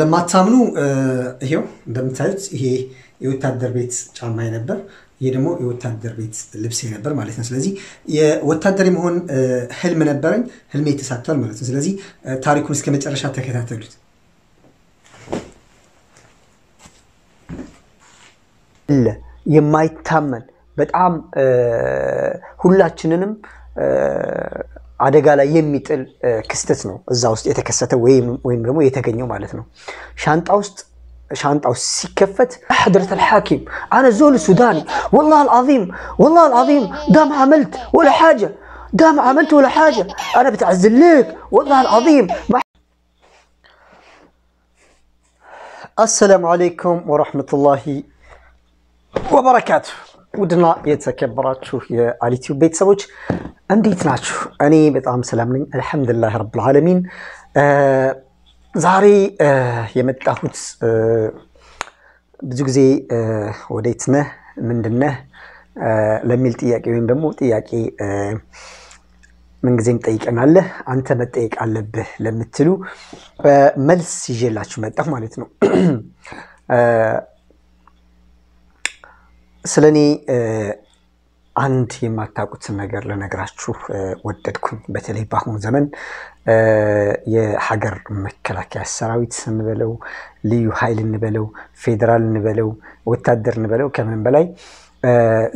ለማታምኑ ይሄው እንደምታዩት ይሄ የወታደር ቤት ጫማዬ ነበር። ይሄ ደግሞ የወታደር ቤት ልብሴ ነበር ማለት ነው። ስለዚህ የወታደር የመሆን ህልም ነበረኝ። ህልሜ ተሳክቷል ማለት ነው። ስለዚህ ታሪኩን እስከ መጨረሻ ተከታተሉት። የማይታመን በጣም ሁላችንንም አደጋ ላይ የሚጥል ክስተት ነው እዛ ውስጥ የተከሰተ ወይም ደግሞ የተገኘው ማለት ነው። ሻንጣ ውስጥ ሻንጣው ሲከፈት حضرة الحاكم أنا زول سوداني والله العظيم والله العظيم دا ما عملت ولا حاجة دا ما عملت ولا حاجة أنا بتعزل لك والله العظيم ما السلام عليكم ورحمة الله ወበረካቱ ውድና የተከበራችሁ የአሊቲዩብ ቤተሰቦች እንዴት ናችሁ? እኔ በጣም ሰላም ነኝ፣ አልሐምዱሊላህ ረብል ዓለሚን። ዛሬ የመጣሁት ብዙ ጊዜ ወዴት ነህ ምንድን ነህ ለሚል ጥያቄ ወይም ደግሞ ጥያቄ ምንጊዜም ጠይቀናለህ አንተ መጠየቅ አለብህ ለምትሉ መልስ ይዤላችሁ መጣሁ ማለት ነው። ስለ እኔ አንድ የማታውቁትን ነገር ልነግራችሁ ወደድኩኝ። በተለይ በአሁኑ ዘመን የሀገር መከላከያ ሰራዊት እንበለው፣ ልዩ ኃይል እንበለው፣ ፌዴራል እንበለው፣ ወታደር እንበለው ከምንም በላይ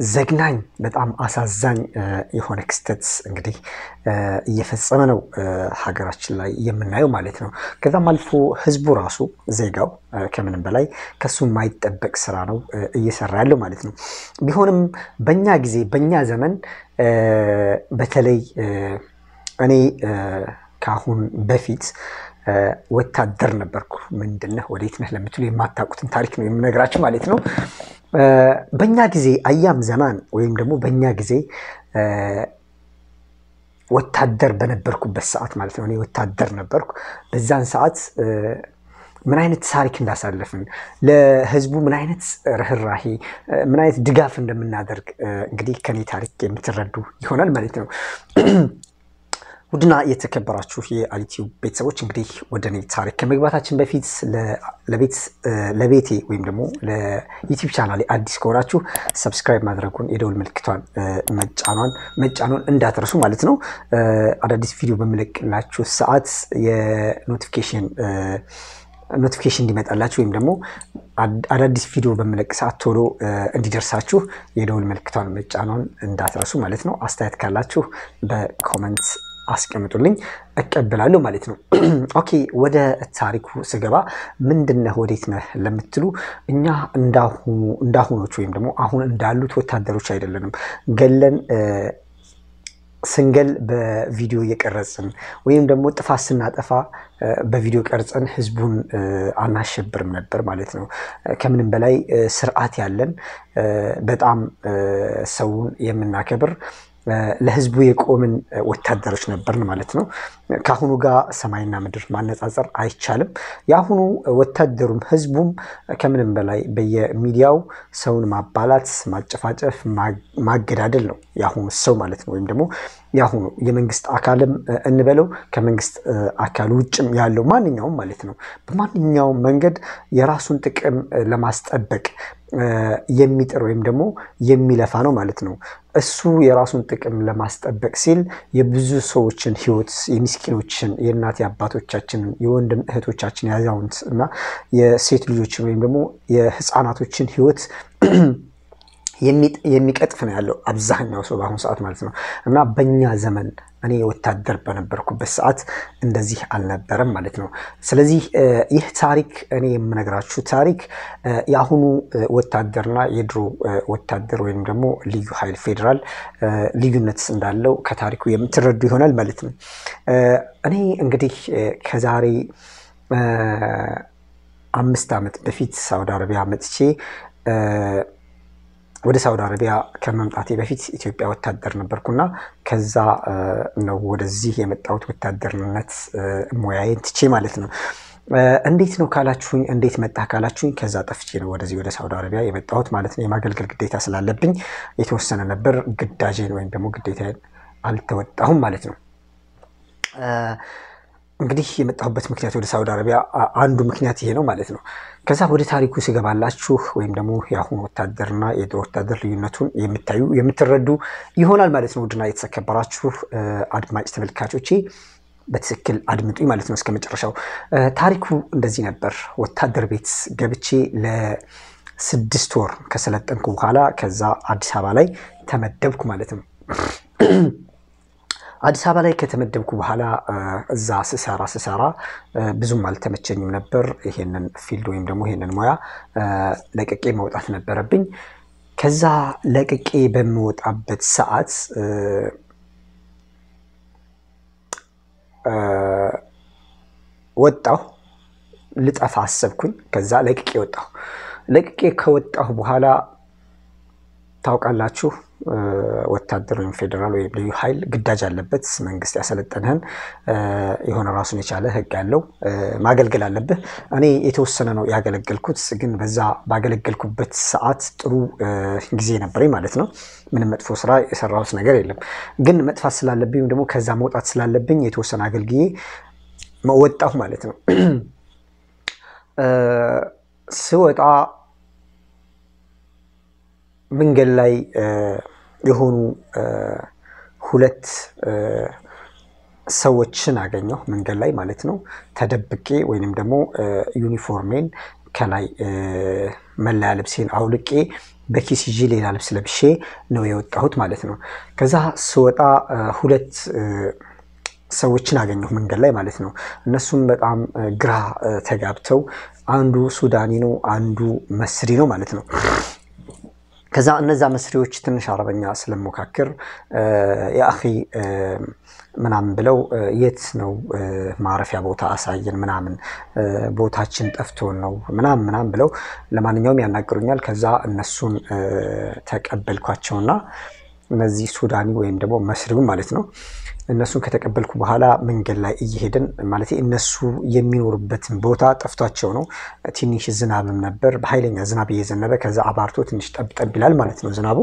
ዘግናኝ በጣም አሳዛኝ የሆነ ክስተት እንግዲህ እየፈጸመ ነው ሀገራችን ላይ የምናየው ማለት ነው። ከዛም አልፎ ህዝቡ ራሱ ዜጋው ከምንም በላይ ከሱ የማይጠበቅ ስራ ነው እየሰራ ያለው ማለት ነው። ቢሆንም በኛ ጊዜ በኛ ዘመን በተለይ እኔ ከአሁን በፊት ወታደር ነበርኩ። ምንድነህ ወዴት ነህ ለምትሉ የማታውቁትን ታሪክ ነው የምነግራችሁ ማለት ነው። በእኛ ጊዜ አያም ዘማን ወይም ደግሞ በእኛ ጊዜ ወታደር በነበርኩበት ሰዓት ማለት ነው። እኔ ወታደር ነበርኩ። በዛን ሰዓት ምን አይነት ታሪክ እንዳሳለፍን ለህዝቡ ምን አይነት ርኅራሄ፣ ምን አይነት ድጋፍ እንደምናደርግ እንግዲህ ከኔ ታሪክ የምትረዱ ይሆናል ማለት ነው። ውድና የተከበራችሁ የአሊቲዩብ ቤተሰቦች እንግዲህ ወደ እኔ ታሪክ ከመግባታችን በፊት ለቤቴ ወይም ደግሞ ለዩቲዩብ ቻናል አዲስ ከሆናችሁ subscribe ማድረጉን የደውል ምልክቷን መጫኗን መጫኗን እንዳትረሱ ማለት ነው። አዳዲስ ቪዲዮ በምለቅላችሁ ሰዓት የ notification notification እንዲመጣላችሁ ወይም ደግሞ አዳዲስ ቪዲዮ በምለቅ ሰዓት ቶሎ እንዲደርሳችሁ የደውል ምልክቷን መጫኗን እንዳትረሱ ማለት ነው። አስተያየት ካላችሁ በ comment አስቀምጡልኝ እቀበላለሁ ማለት ነው። okay ወደ ታሪኩ ስገባ ምንድነህ ወዴት ነህ ለምትሉ እኛ እንዳሁኖች ወይም ደግሞ አሁን እንዳሉት ወታደሮች አይደለንም። ገለን ስንገል በቪዲዮ እየቀረጽን ወይም ደግሞ ጥፋት ስናጠፋ በቪዲዮ ቀርጸን ህዝቡን አናሸብርም ነበር ማለት ነው። ከምንም በላይ ስርዓት ያለን በጣም ሰውን የምናከብር ለህዝቡ የቆምን ወታደሮች ነበርን ማለት ነው። ከአሁኑ ጋር ሰማይና ምድር ማነጻጸር አይቻልም። የአሁኑ ወታደሩም ህዝቡም ከምንም በላይ በየሚዲያው ሰውን ማባላት፣ ማጨፋጨፍ፣ ማገዳደል ነው የአሁኑ ሰው ማለት ነው። ወይም ደግሞ የአሁኑ የመንግስት አካልም እንበለው ከመንግስት አካል ውጭም ያለው ማንኛውም ማለት ነው በማንኛውም መንገድ የራሱን ጥቅም ለማስጠበቅ የሚጥር ወይም ደግሞ የሚለፋ ነው ማለት ነው። እሱ የራሱን ጥቅም ለማስጠበቅ ሲል የብዙ ሰዎችን ህይወት የሚስኪኖችን፣ የእናት የአባቶቻችንን፣ የወንድም እህቶቻችን፣ የአዛውንት እና የሴት ልጆችን ወይም ደግሞ የህፃናቶችን ህይወት የሚቀጥፍ ነው ያለው አብዛኛው ሰው በአሁኑ ሰዓት ማለት ነው። እና በእኛ ዘመን እኔ ወታደር በነበርኩበት ሰዓት እንደዚህ አልነበረም ማለት ነው። ስለዚህ ይህ ታሪክ እኔ የምነግራችሁ ታሪክ የአሁኑ ወታደርና የድሮ ወታደር ወይም ደግሞ ልዩ ኃይል ፌዴራል ልዩነት እንዳለው ከታሪኩ የምትረዱ ይሆናል ማለት ነው። እኔ እንግዲህ ከዛሬ አምስት ዓመት በፊት ሳውዲ አረቢያ መጥቼ ወደ ሳውዲ አረቢያ ከመምጣቴ በፊት ኢትዮጵያ ወታደር ነበርኩና ከዛ ነው ወደዚህ የመጣሁት ወታደርነት ሙያዬን ትቼ ማለት ነው። እንዴት ነው ካላችሁኝ፣ እንዴት መጣ ካላችሁኝ፣ ከዛ ጠፍቼ ነው ወደዚህ ወደ ሳውዲ አረቢያ የመጣሁት ማለት ነው። የማገልገል ግዴታ ስላለብኝ የተወሰነ ነበር ግዳጄን ወይም ደግሞ ግዴታዬን አልተወጣሁም ማለት ነው። እንግዲህ የመጣሁበት ምክንያት ወደ ሳውዲ አረቢያ አንዱ ምክንያት ይሄ ነው ማለት ነው። ከዛ ወደ ታሪኩ ስገባላችሁ ወይም ደግሞ የአሁኑ ወታደርና የድሮ ወታደር ልዩነቱን የምታዩ የምትረዱ ይሆናል ማለት ነው። ውድና የተከበራችሁ አድማጭ ተመልካቾቼ በትክክል አድምጡኝ ማለት ነው እስከ መጨረሻው። ታሪኩ እንደዚህ ነበር። ወታደር ቤት ገብቼ ለስድስት ወር ከሰለጠንኩ በኋላ ከዛ አዲስ አበባ ላይ ተመደብኩ ማለት ነው። አዲስ አበባ ላይ ከተመደብኩ በኋላ እዛ ስሰራ ስሰራ ብዙም አልተመቸኝም ነበር። ይሄንን ፊልድ ወይም ደግሞ ይሄንን ሙያ ለቅቄ መውጣት ነበረብኝ። ከዛ ለቅቄ በምወጣበት ሰዓት ወጣሁ። ልጠፋ አሰብኩኝ። ከዛ ለቅቄ ወጣሁ። ለቅቄ ከወጣሁ በኋላ ታውቃላችሁ ወታደር ወይም ፌዴራል ወይም ልዩ ኃይል ግዳጅ አለበት። መንግስት ያሰለጠንህን የሆነ ራሱን የቻለ ህግ ያለው ማገልገል አለብህ። እኔ የተወሰነ ነው ያገለገልኩት፣ ግን በዛ ባገለገልኩበት ሰዓት ጥሩ ጊዜ ነበረኝ ማለት ነው። ምንም መጥፎ ስራ የሰራሁት ነገር የለም። ግን መጥፋት ስላለብኝ ወይም ደግሞ ከዛ መውጣት ስላለብኝ የተወሰነ አገልግዬ ወጣሁ ማለት ነው። ስወጣ መንገድ ላይ የሆኑ ሁለት ሰዎችን አገኘሁ መንገድ ላይ ማለት ነው። ተደብቄ ወይንም ደግሞ ዩኒፎርሜን ከላይ መለያ ልብሴን አውልቄ በኪስ ይዤ ሌላ ልብስ ለብሼ ነው የወጣሁት ማለት ነው። ከዛ ስወጣ ሁለት ሰዎችን አገኘሁ መንገድ ላይ ማለት ነው። እነሱም በጣም ግራ ተጋብተው አንዱ ሱዳኒ ነው፣ አንዱ መስሪ ነው ማለት ነው። ከዛ እነዛ መስሪዎች ትንሽ አረበኛ ስለሞካክር የአኺ ምናምን ብለው የት ነው ማረፊያ ቦታ አሳየን ምናምን ቦታችን ጠፍቶን ነው ምናምን ምናምን ብለው ለማንኛውም ያናግሩኛል። ከዛ እነሱን ተቀበልኳቸውና እነዚህ ሱዳኒ ወይም ደግሞ መስሪው ማለት ነው እነሱን ከተቀበልኩ በኋላ መንገድ ላይ እየሄድን ማለት እነሱ የሚኖሩበትን ቦታ ጠፍቷቸው ነው። ትንሽ ዝናብም ነበር፣ በኃይለኛ ዝናብ እየዘነበ ከዛ አባርቶ ትንሽ ጠብጠብ ይላል ማለት ነው ዝናቡ።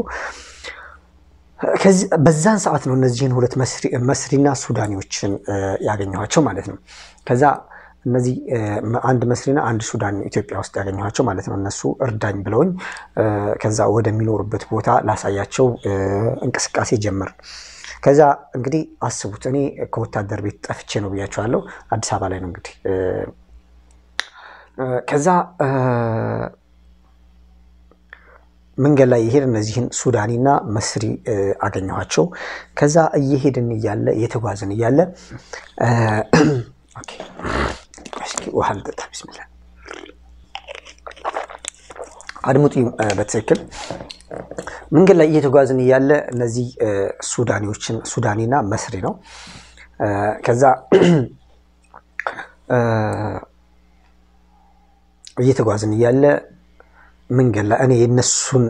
በዛን ሰዓት ነው እነዚህን ሁለት መስሪና ሱዳኒዎችን ያገኘኋቸው ማለት ነው። ከዛ እነዚህ አንድ መስሪና አንድ ሱዳን ኢትዮጵያ ውስጥ ያገኘኋቸው ማለት ነው። እነሱ እርዳኝ ብለውኝ ከዛ ወደሚኖሩበት ቦታ ላሳያቸው እንቅስቃሴ ጀመርን። ከዛ እንግዲህ አስቡት እኔ ከወታደር ቤት ጠፍቼ ነው ብያቸዋለሁ። አዲስ አበባ ላይ ነው እንግዲህ ከዛ መንገድ ላይ የሄድ እነዚህን ሱዳኒና መስሪ አገኘኋቸው። ከዛ እየሄድን እያለ እየተጓዝን እያለ ውሃ ልጠጣ። ቢስሚላ አድምጡ በትክክል መንገድ ላይ እየተጓዝን እያለ እነዚህ ሱዳኒዎችን ሱዳኒና መስሪ ነው። ከዛ እየተጓዝን እያለ መንገድ ላይ እኔ የነሱን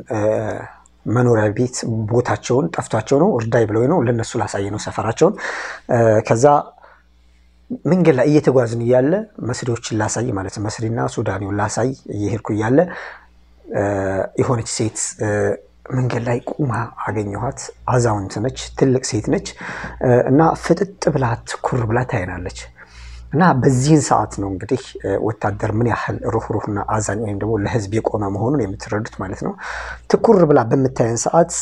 መኖሪያ ቤት ቦታቸውን ጠፍቷቸው ነው እርዳይ ብለው ነው ለነሱ ላሳየ ነው ሰፈራቸውን። ከዛ መንገድ ላይ እየተጓዝን እያለ መስሪዎችን ላሳይ ማለት ነው መስሪና ሱዳኒውን ላሳይ እየሄድኩ እያለ የሆነች ሴት መንገድ ላይ ቁማ አገኘኋት። አዛውንት ነች፣ ትልቅ ሴት ነች እና ፍጥጥ ብላ ትኩር ብላ ታይናለች። እና በዚህን ሰዓት ነው እንግዲህ ወታደር ምን ያህል ሩህሩህና አዛኝ ወይም ደግሞ ለሕዝብ የቆመ መሆኑን የምትረዱት ማለት ነው። ትኩር ብላ በምታየን ሰዓት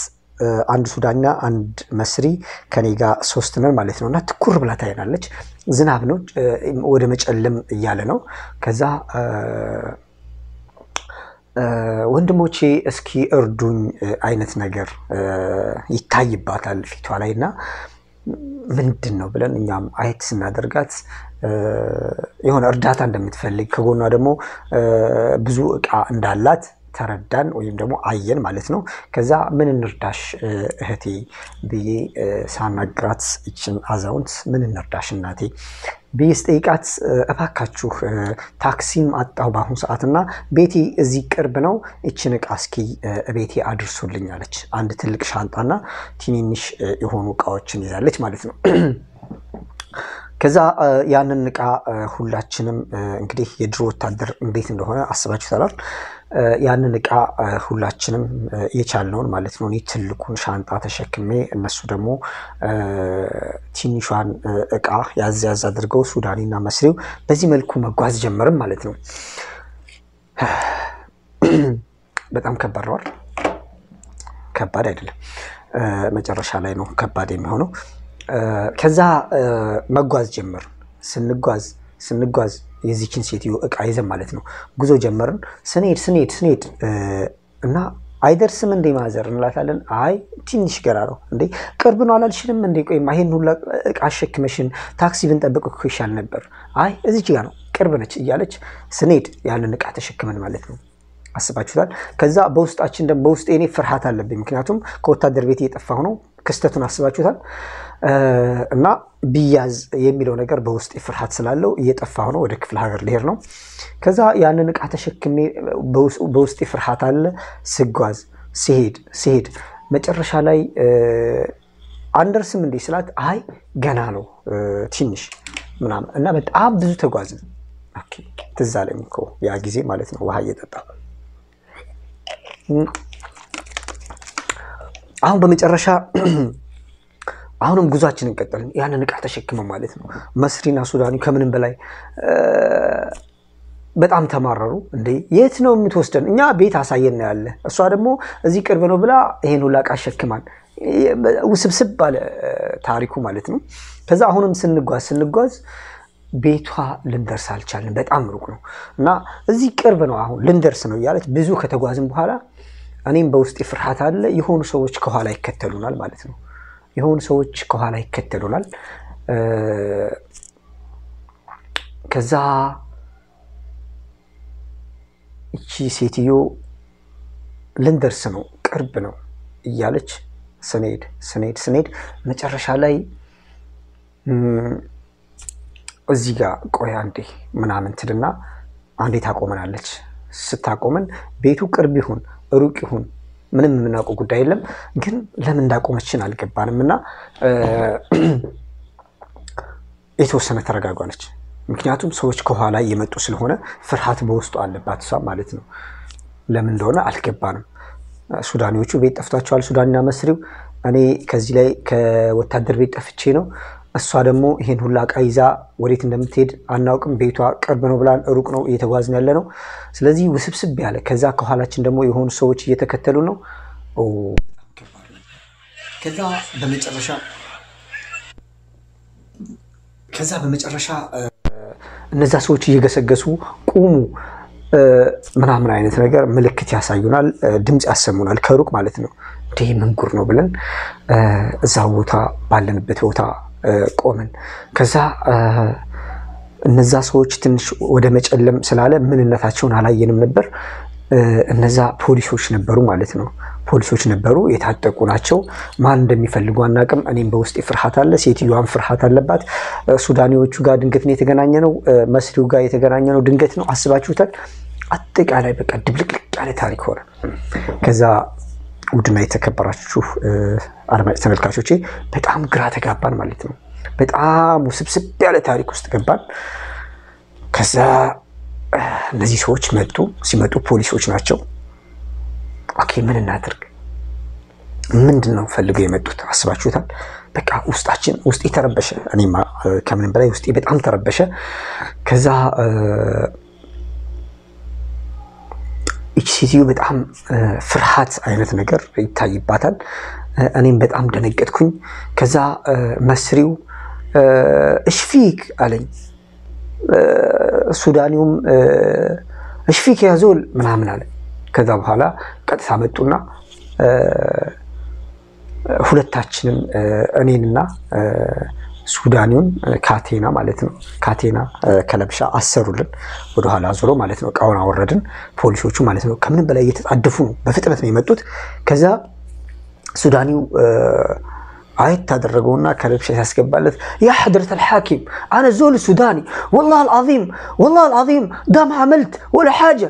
አንድ ሱዳንና አንድ መስሪ ከኔ ጋር ሶስት ነን ማለት ነው። እና ትኩር ብላ ታይናለች። ዝናብ ነው፣ ወደ መጨለም እያለ ነው። ከዛ ወንድሞቼ እስኪ እርዱኝ አይነት ነገር ይታይባታል ፊቷ ላይ እና ምንድን ነው ብለን እኛም አየት ስናደርጋት የሆነ እርዳታ እንደምትፈልግ ከጎኗ ደግሞ ብዙ እቃ እንዳላት ተረዳን ወይም ደግሞ አየን ማለት ነው። ከዛ ምን እንርዳሽ እህቴ ብዬ ሳናግራት ይችን አዛውንት ምን እንርዳሽ እናቴ ብዬ ስጠይቃት እባካችሁ ታክሲም አጣሁ በአሁኑ ሰዓት እና ቤቴ እዚህ ቅርብ ነው፣ ይችን እቃ እስኪ ቤቴ አድርሱልኝ አለች። አንድ ትልቅ ሻንጣና ትንንሽ የሆኑ እቃዎችን ይዛለች ማለት ነው። ከዛ ያንን እቃ ሁላችንም እንግዲህ የድሮ ወታደር እንዴት እንደሆነ አስባችሁታል። ያንን እቃ ሁላችንም የቻልነውን ማለት ነው። እኔ ትልቁን ሻንጣ ተሸክሜ እነሱ ደግሞ ትንሿን እቃ ያዝ ያዝ አድርገው ሱዳኒና መስሪው በዚህ መልኩ መጓዝ ጀመርም ማለት ነው። በጣም ከባድ ነዋል። ከባድ አይደለም፣ መጨረሻ ላይ ነው ከባድ የሚሆነው። ከዛ መጓዝ ጀመርን። ስንጓዝ ስንጓዝ የዚችን ሴትዮ እቃ ይዘን ማለት ነው ጉዞ ጀመርን። ስንሄድ ስንሄድ ስንሄድ እና አይደርስም እንዴ mother እንላታለን። አይ ትንሽ ገራ ነው እንዴ ቅርብ ነው አላልሽንም እንዴ? ቆይማ ይሄን ሁላ እቃ አሸክመሽን ታክሲ ብንጠብቅ እኮ ይሻል ነበር። አይ እዚች ጋ ነው ቅርብ ነች እያለች ስንሄድ ያንን እቃ ተሸክመን ማለት ነው አስባችሁታል። ከዛ በውስጣችን በውስጤ እኔ ፍርሃት አለብኝ፣ ምክንያቱም ከወታደር ቤት እየጠፋሁ ነው። ክስተቱን አስባችሁታል። እና ቢያዝ የሚለው ነገር በውስጤ ፍርሃት ስላለው እየጠፋሁ ነው። ወደ ክፍለ ሀገር ልሄድ ነው። ከዛ ያንን እቃ ተሸክሜ በውስጤ ፍርሃት አለ። ስጓዝ ሲሄድ ሲሄድ መጨረሻ ላይ አንደርስም እንዴ ስላት፣ አይ ገና ነው ትንሽ ምናምን እና በጣም ብዙ ተጓዝን። ትዝ አለኝ እኮ ያ ጊዜ ማለት ነው ውሃ እየጠጣ አሁን በመጨረሻ አሁንም ጉዟችንን ቀጠልን። ያንን እቃ ተሸክመው ማለት ነው። መስሪና ሱዳኒ ከምንም በላይ በጣም ተማረሩ። እንዴ የት ነው የምትወስደን? እኛ ቤት አሳየን ነው ያለ፣ እሷ ደግሞ እዚህ ቅርብ ነው ብላ ይሄን ሁላ እቃ አሸክማል። ውስብስብ ባለ ታሪኩ ማለት ነው። ከዛ አሁንም ስንጓዝ ስንጓዝ ቤቷ ልንደርስ አልቻልን። በጣም ሩቅ ነው እና እዚህ ቅርብ ነው አሁን ልንደርስ ነው እያለች ብዙ ከተጓዝን በኋላ እኔም በውስጤ ፍርሃት አለ። የሆኑ ሰዎች ከኋላ ይከተሉናል ማለት ነው። የሆኑ ሰዎች ከኋላ ይከተሉናል። ከዛ እቺ ሴትዮ ልንደርስ ነው ቅርብ ነው እያለች ስንሄድ ስንሄድ ስንሄድ መጨረሻ ላይ እዚህ ጋር ቆይ አንዴ ምናምን ትልና አንዴ ታቆመናለች። ስታቆመን ቤቱ ቅርብ ይሁን ሩቅ ይሁን ምንም የምናውቀው ጉዳይ የለም፣ ግን ለምን እንዳቆመችን አልገባንም። እና የተወሰነ ተረጋጓለች። ምክንያቱም ሰዎች ከኋላ እየመጡ ስለሆነ ፍርሃት በውስጡ አለባት እሷ ማለት ነው። ለምን እንደሆነ አልገባንም። ሱዳኒዎቹ ቤት ጠፍቷቸዋል፣ ሱዳንና መስሪው። እኔ ከዚህ ላይ ከወታደር ቤት ጠፍቼ ነው። እሷ ደግሞ ይሄን ሁላ እቃ ይዛ ወዴት እንደምትሄድ አናውቅም። ቤቷ ቅርብ ነው ብላን ሩቅ ነው እየተጓዝን ያለ ነው። ስለዚህ ውስብስብ ያለ ከዛ ከኋላችን ደግሞ የሆኑ ሰዎች እየተከተሉ ነው። ከዛ በመጨረሻ ከዛ በመጨረሻ እነዛ ሰዎች እየገሰገሱ ቁሙ ምናምን አይነት ነገር ምልክት ያሳዩናል፣ ድምፅ ያሰሙናል ከሩቅ ማለት ነው። እንዲህ ምንጉር ነው ብለን እዛ ቦታ ባለንበት ቦታ ቆምን። ከዛ እነዛ ሰዎች ትንሽ ወደ መጨለም ስላለ ምንነታቸውን አላየንም ነበር። እነዛ ፖሊሶች ነበሩ ማለት ነው። ፖሊሶች ነበሩ፣ የታጠቁ ናቸው። ማን እንደሚፈልጉ አናውቅም። እኔም በውስጤ ፍርሃት አለ፣ ሴትዮዋን ፍርሃት አለባት። ሱዳኒዎቹ ጋር ድንገት ነው የተገናኘ ነው፣ መስሪው ጋር የተገናኘ ነው ድንገት ነው። አስባችሁታል? አጠቃላይ በቃ ድብልቅልቅ ያለ ታሪክ ሆነ። ከዛ ውድና የተከበራችሁ አድማጭ ተመልካቾቼ በጣም ግራ ተጋባን ማለት ነው። በጣም ውስብስብ ያለ ታሪክ ውስጥ ገባን። ከዛ እነዚህ ሰዎች መጡ። ሲመጡ ፖሊሶች ናቸው። okay ምን እናድርግ? ምንድን ነው ፈልገው የመጡት? አስባችሁታል? በቃ ውስጣችን ውስጤ ተረበሸ። እኔማ ከምንም በላይ ውስጤ በጣም ተረበሸ። ከዛ ይቺ ሴትዮ በጣም ፍርሃት አይነት ነገር ይታይባታል። እኔም በጣም ደነገጥኩኝ። ከዛ መስሪው እሽፊክ አለኝ። ሱዳኒውም እሽፊክ ያዞል ምናምን አለ። ከዛ በኋላ ቀጥታ መጡና ሁለታችንም እኔንና ሱዳኒውን ካቴና ማለት ነው ካቴና ከለብሻ አሰሩልን። ወደኋላ ዞሮ ማለት ነው እቃውን አወረድን። ፖሊሶቹ ማለት ነው ከምንም በላይ እየተጣደፉ ነው፣ በፍጥነት ነው የመጡት። ከዛ ሱዳኒው አየት ታደረገውና ከለብሻ ሲያስገባለት ያ ሕድረት አልሓኪም አነ ዞል ሱዳኒ ወላሂ አልዓዚም ወላሂ አልዓዚም ዳም ዓመልት ወላ ሓጀ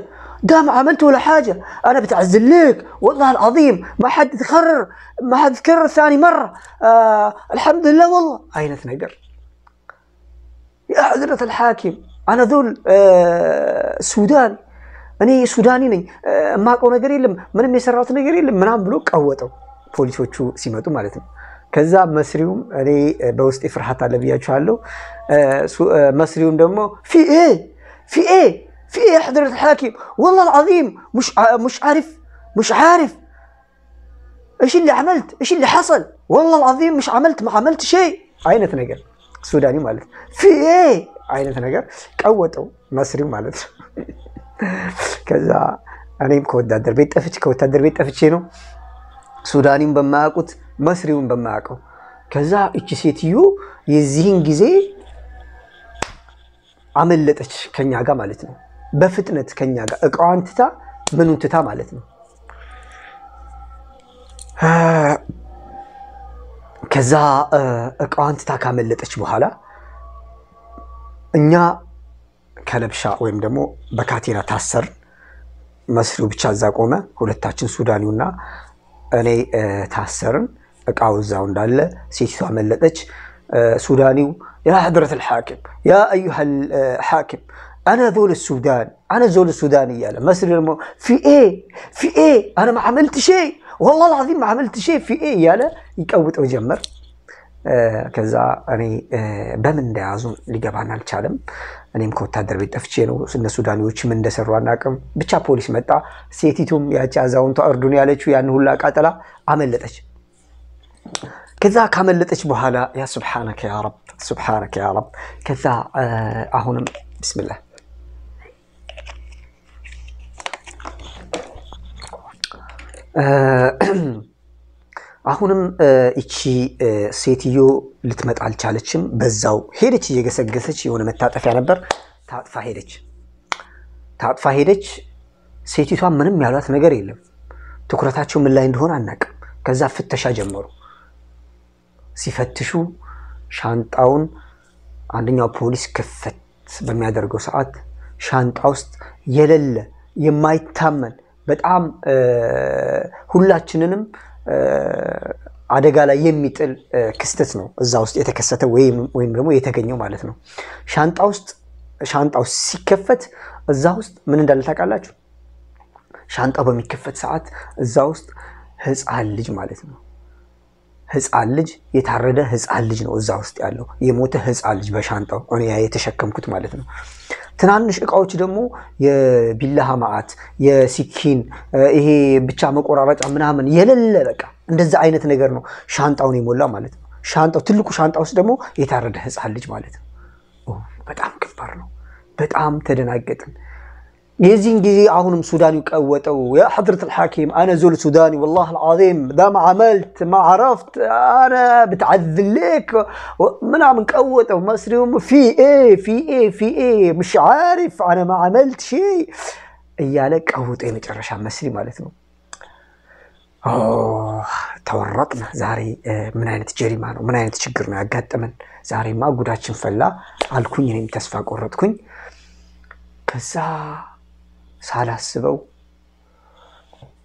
دام عملت ولا حاجة أنا بتعزل لك والله العظيم ما حد تكرر ما حد تكرر ثاني مرة آه الحمد لله والله አይነት ነገር ያ ሕድረት አልሓኪም አነ ዞል ሱዳን እኔ ሱዳኒ ነኝ፣ የማውቀው ነገር የለም፣ ምንም የሰራሁት ነገር የለም ምናምን ብሎ ቀወጠው። ፖሊሶቹ ሲመጡ ማለት ነው። ከዛ መስሪውም እኔ በውስጤ ፍርሃት አለ ብያችኋለሁ። መስሪውም ደግሞ ፊኤ ፊኤ ፊኤ ያ ሕድረት አልሓኪም ወላሂ አልዓዚም ሙሽ ዓሪፍ ሙሽ ዓሪፍ እሺ اللي عملت እሺ اللي حصل والله العظيم مش عملت ما عملت شيء አይነት ነገር ሱዳኒ ማለት ፊኤ አይነት ነገር ቀወጠው መስሪው ማለት ነው። ከዛ እኔም ከወታደር ቤት ጠፍቼ ከወታደር ቤት ጠፍቼ ነው ሱዳኒም በማያውቁት መስሪውን በማያውቀው። ከዛ እቺ ሴትዮ የዚህን ጊዜ አመለጠች ከኛ ጋር ማለት ነው። በፍጥነት ከኛ ጋር እቃዋን ትታ ምኑን ትታ ማለት ነው። ከዛ እቃዋን ትታ ካመለጠች በኋላ እኛ ከለብሻ ወይም ደግሞ በካቴና ታሰርን። መስሪው ብቻ እዛ ቆመ። ሁለታችን ሱዳኒውና እኔ ታሰርን። እቃው እዛው እንዳለ ሴቲቷ አመለጠች። ሱዳኒው ያ ሕድረት አልሓኪም ያ አዩሃ አልሓኪም አነ ዞል ሱዳን አነ ዞል ሱዳን እያለ መስሪ ደግሞ ፊኤ ፊኤ አነ ማዓመልት ሸይ ወላሂ አልዓዚም ማዓመልት ሸይ ፊኤ እያለ ይቀውጠው ጀመር። ከዛ እኔ በምን እንደያዙ ሊገባን አልቻለም። እኔም ከወታደር ቤት ጠፍቼ ነው። እነ ሱዳኒዎች ምን እንደሰሩ አናውቅም። ብቻ ፖሊስ መጣ። ሴቲቱም ያቺ አዛውንቷ እርዱን ያለችው ያን ሁላ ቃጠላ አመለጠች። ከዛ ካመለጠች በኋላ ያ ሱብሓነከ ያ ረብ ሱብሓነከ ያ ረብ። ከዛ አሁንም ብስምላህ አሁንም እቺ ሴትዮ ልትመጣ አልቻለችም። በዛው ሄደች፣ እየገሰገሰች የሆነ መታጠፊያ ነበር፣ ታጥፋ ሄደች። ታጥፋ ሄደች። ሴቲቷ ምንም ያሏት ነገር የለም። ትኩረታቸው ምን ላይ እንደሆነ አናውቅም። ከዛ ፍተሻ ጀመሩ። ሲፈትሹ ሻንጣውን አንደኛው ፖሊስ ክፈት በሚያደርገው ሰዓት ሻንጣ ውስጥ የሌለ የማይታመን በጣም ሁላችንንም አደጋ ላይ የሚጥል ክስተት ነው እዛ ውስጥ የተከሰተ ወይም ደግሞ የተገኘው ማለት ነው። ሻንጣ ውስጥ ሻንጣው ሲከፈት እዛ ውስጥ ምን እንዳለ ታውቃላችሁ? ሻንጣው በሚከፈት ሰዓት እዛ ውስጥ ሕፃን ልጅ ማለት ነው። ሕፃን ልጅ የታረደ ሕፃን ልጅ ነው እዛ ውስጥ ያለው የሞተ ሕፃን ልጅ በሻንጣው እኔ የተሸከምኩት ማለት ነው። ትናንሽ እቃዎች ደግሞ የቢላሃ ማዕት፣ የሲኪን ይሄ ብቻ መቆራረጫ ምናምን የሌለ በቃ እንደዛ አይነት ነገር ነው ሻንጣውን የሞላ ማለት ነው። ሻንጣው ትልቁ ሻንጣ ውስጥ ደግሞ የታረደ ሕፃን ልጅ ማለት ነው። በጣም ከባድ ነው። በጣም ተደናገጥን። የዚህን ጊዜ አሁንም ሱዳኒው ቀወጠው። ያ ሕድረት አልሓኪም አነ ዞል ሱዳኒ ወላሂ አልዓዚም ዳ ማ ዓመልት ማ ዓረፍት አነ ብትዓዝሌክ ምናምን ቀወጠው። መስሪውም ፊኤ ፊኤ ፊኤ ምሽ ዓሪፍ አነ ማ ዓመልት ሸይ እያለ ቀውጦ የመጨረሻ መስሪ ማለት ነው። ተወረጥነ። ዛሬ ምን አይነት ጀሪማ ነው? ምን አይነት ችግር ነው ያጋጠመን? ዛሬማ ጉዳችን ፈላ አልኩኝ። እኔም ተስፋ ቆረጥኩኝ። ከዛ ሳላስበው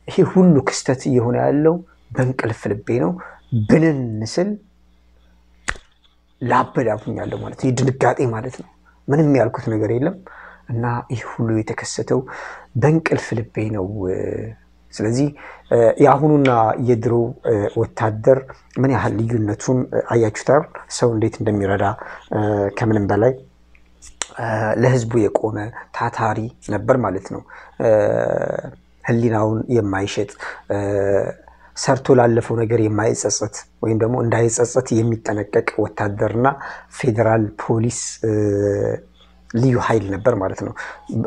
ይሄ ሁሉ ክስተት እየሆነ ያለው በእንቅልፍ ልቤ ነው። ብንን ስል ላበዳቡኛለሁ ማለት ነው። ድንጋጤ ማለት ነው። ምንም ያልኩት ነገር የለም እና ይህ ሁሉ የተከሰተው በእንቅልፍ ልቤ ነው። ስለዚህ የአሁኑና የድሮ ወታደር ምን ያህል ልዩነቱን አያችሁታል። ሰው እንዴት እንደሚረዳ ከምንም በላይ ለሕዝቡ የቆመ ታታሪ ነበር ማለት ነው። ሕሊናውን የማይሸጥ ሰርቶ ላለፈው ነገር የማይጸጸት ወይም ደግሞ እንዳይጸጸት የሚጠነቀቅ ወታደርና ፌዴራል ፖሊስ ልዩ ኃይል ነበር ማለት ነው።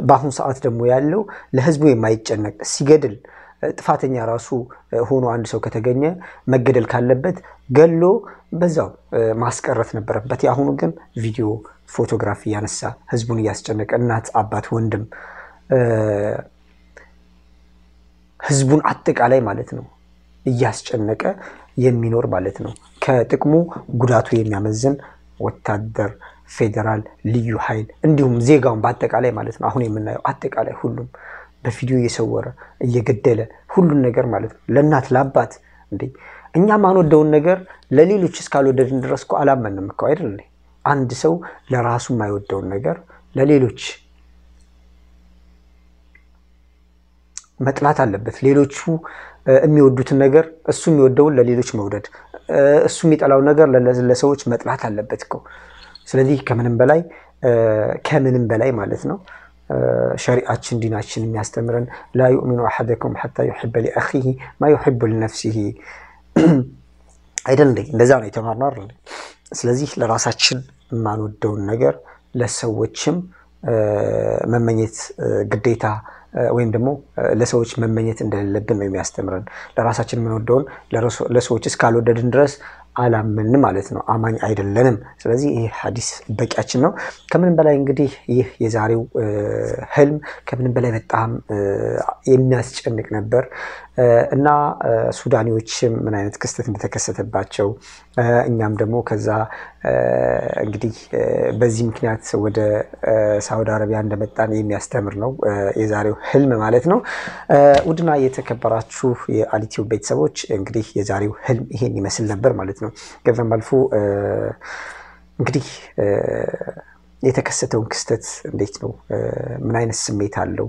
በአሁኑ ሰዓት ደግሞ ያለው ለሕዝቡ የማይጨነቅ ሲገድል ጥፋተኛ ራሱ ሆኖ አንድ ሰው ከተገኘ መገደል ካለበት ገሎ በዛው ማስቀረት ነበረበት። የአሁኑ ግን ቪዲዮ ፎቶግራፊ እያነሳ ህዝቡን እያስጨነቀ እናት፣ አባት፣ ወንድም ህዝቡን አጠቃላይ ማለት ነው እያስጨነቀ የሚኖር ማለት ነው። ከጥቅሙ ጉዳቱ የሚያመዝን ወታደር፣ ፌዴራል ልዩ ኃይል እንዲሁም ዜጋውን በአጠቃላይ ማለት ነው። አሁን የምናየው አጠቃላይ ሁሉም በቪዲዮ እየሰወረ እየገደለ ሁሉን ነገር ማለት ነው። ለእናት ለአባት እንዴ እኛ ማንወደውን ነገር ለሌሎች እስካልወደድን ድረስ እኮ አላመንም እኮ አይደል? አንድ ሰው ለራሱ የማይወደውን ነገር ለሌሎች መጥላት አለበት። ሌሎቹ የሚወዱትን ነገር እሱ የሚወደውን ለሌሎች መውደድ፣ እሱ የሚጠላውን ነገር ለሰዎች መጥላት አለበት እኮ። ስለዚህ ከምንም በላይ ከምንም በላይ ማለት ነው ሸሪአችን ዲናችን የሚያስተምረን ላ ዩእሚኑ አሐደኩም ሐታ ዩሕበ ሊአኺሂ ማ ዩሕቡ ሊነፍሲሂ አይደል? እንደዛ ነው የተማርነው አይደል? ስለዚህ ለራሳችን የማንወደውን ነገር ለሰዎችም መመኘት ግዴታ ወይም ደግሞ ለሰዎች መመኘት እንደሌለብን ነው የሚያስተምረን። ለራሳችን የምንወደውን ለሰዎች እስካልወደድን ድረስ አላምን ማለት ነው፣ አማኝ አይደለንም። ስለዚህ ይህ ሐዲስ በቂያችን ነው። ከምንም በላይ እንግዲህ ይህ የዛሬው ህልም ከምንም በላይ በጣም የሚያስጨንቅ ነበር እና ሱዳኒዎችም ምን አይነት ክስተት እንደተከሰተባቸው እኛም ደግሞ ከዛ እንግዲህ በዚህ ምክንያት ወደ ሳውዲ አረቢያ እንደመጣን የሚያስተምር ነው የዛሬው ህልም ማለት ነው። ውድና የተከበራችሁ የአሊቲዩብ ቤተሰቦች እንግዲህ የዛሬው ህልም ይሄን ይመስል ነበር ማለት ነው። ከዛም አልፎ እንግዲህ የተከሰተውን ክስተት እንዴት ነው? ምን አይነት ስሜት አለው?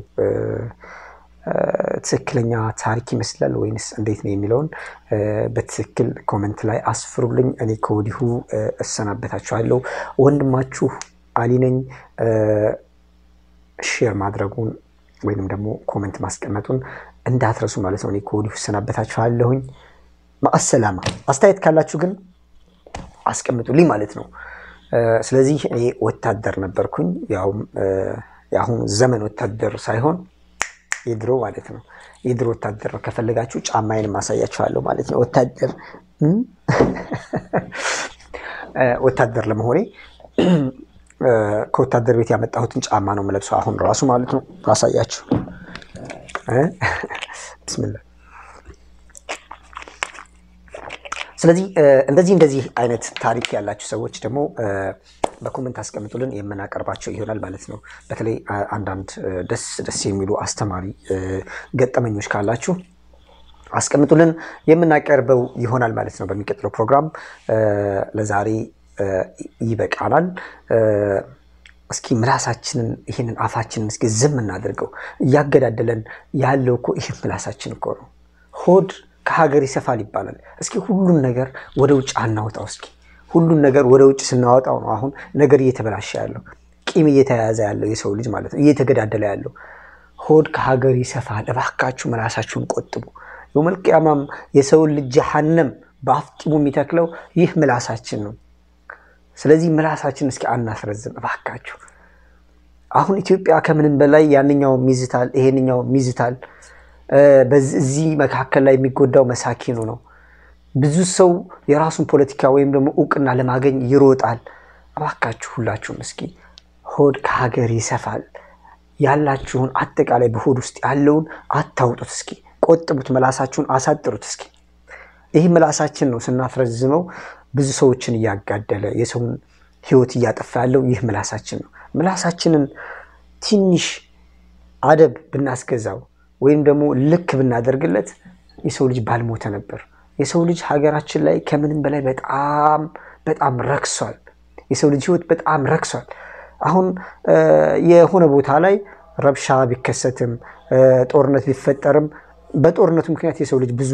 ትክክለኛ ታሪክ ይመስላል ወይንስ እንዴት ነው የሚለውን በትክክል comment ላይ አስፍሩልኝ። እኔ ከወዲሁ እሰናበታችኋለሁ። ወንድማችሁ አሊ ነኝ። share ማድረጉን ወይንም ደግሞ comment ማስቀመጡን እንዳትረሱ ማለት ነው። እኔ ከወዲሁ እሰናበታችኋለሁኝ። ማአሰላማ። አስተያየት ካላችሁ ግን አስቀምጡልኝ ማለት ነው። ስለዚህ እኔ ወታደር ነበርኩኝ። ያውም የአሁኑ ዘመን ወታደር ሳይሆን የድሮ ማለት ነው። የድሮ ወታደር ነው። ከፈለጋችሁ ጫማዬን ማሳያችኋለሁ ማለት ነው። ወታደር ወታደር ለመሆኔ ከወታደር ቤት ያመጣሁትን ጫማ ነው የምለብሰው አሁን ራሱ ማለት ነው። ማሳያችሁ ብስምላ። ስለዚህ እንደዚህ እንደዚህ አይነት ታሪክ ያላችሁ ሰዎች ደግሞ በኮመንት አስቀምጡልን የምናቀርባቸው ይሆናል ማለት ነው። በተለይ አንዳንድ ደስ ደስ የሚሉ አስተማሪ ገጠመኞች ካላችሁ አስቀምጡልን የምናቀርበው ይሆናል ማለት ነው በሚቀጥለው ፕሮግራም። ለዛሬ ይበቃናል። እስኪ ምላሳችንን ይህንን አፋችንን እስኪ ዝም እናድርገው። እያገዳደለን ያለው እኮ ይህ ምላሳችን እኮ ነው። ሆድ ከሀገር ይሰፋል ይባላል። እስኪ ሁሉን ነገር ወደ ውጭ አናወጣው እስኪ ሁሉን ነገር ወደ ውጭ ስናወጣው ነው አሁን ነገር እየተበላሸ ያለው ቂም እየተያያዘ ያለው የሰው ልጅ ማለት ነው እየተገዳደለ ያለው። ሆድ ከሀገር ይሰፋል። እባካችሁ ምላሳችሁን ቆጥቡ። የውመል ቂያማም የሰውን ልጅ ጀሃነም በአፍጢሙ የሚተክለው ይህ ምላሳችን ነው። ስለዚህ ምላሳችን እስኪ አናስረዝም እባካችሁ። አሁን ኢትዮጵያ ከምንም በላይ ያንኛውም ይዝታል፣ ይሄንኛውም ይዝታል። በዚህ መካከል ላይ የሚጎዳው መሳኪኑ ነው። ብዙ ሰው የራሱን ፖለቲካ ወይም ደግሞ እውቅና ለማገኝ ይሮጣል። እባካችሁ ሁላችሁም እስኪ ሆድ ከሀገር ይሰፋል ያላችሁን አጠቃላይ በሆድ ውስጥ ያለውን አታውጡት። እስኪ ቆጥቡት፣ ምላሳችሁን አሳጥሩት። እስኪ ይህ ምላሳችን ነው ስናስረዝመው ብዙ ሰዎችን እያጋደለ የሰውን ሕይወት እያጠፋ ያለው ይህ ምላሳችን ነው። ምላሳችንን ትንሽ አደብ ብናስገዛው ወይም ደግሞ ልክ ብናደርግለት የሰው ልጅ ባልሞተ ነበር። የሰው ልጅ ሀገራችን ላይ ከምንም በላይ በጣም በጣም ረክሷል። የሰው ልጅ ህይወት በጣም ረክሷል። አሁን የሆነ ቦታ ላይ ረብሻ ቢከሰትም ጦርነት ቢፈጠርም በጦርነቱ ምክንያት የሰው ልጅ ብዙ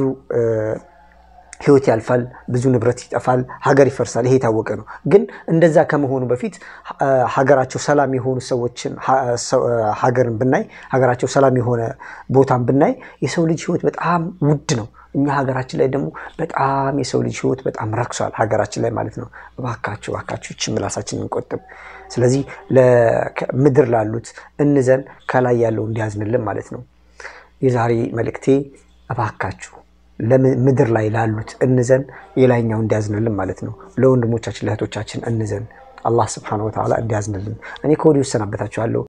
ህይወት ያልፋል፣ ብዙ ንብረት ይጠፋል፣ ሀገር ይፈርሳል። ይሄ የታወቀ ነው። ግን እንደዛ ከመሆኑ በፊት ሀገራቸው ሰላም የሆኑ ሰዎችን ሀገርን ብናይ ሀገራቸው ሰላም የሆነ ቦታን ብናይ የሰው ልጅ ህይወት በጣም ውድ ነው። እኛ ሀገራችን ላይ ደግሞ በጣም የሰው ልጅ ህይወት በጣም ረክሷል፣ ሀገራችን ላይ ማለት ነው። እባካችሁ እባካችሁ ይችን ምላሳችን እንቆጥብ። ስለዚህ ምድር ላሉት እንዘን፣ ከላይ ያለው እንዲያዝንልን ማለት ነው። የዛሬ መልእክቴ እባካችሁ ለምድር ላይ ላሉት እንዘን፣ የላይኛው እንዲያዝንልን ማለት ነው። ለወንድሞቻችን ለእህቶቻችን እንዘን፣ አላህ ስብሐነሁ ወተዓላ እንዲያዝንልን። እኔ ከወዲሁ እሰናበታችኋለሁ።